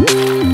Woo!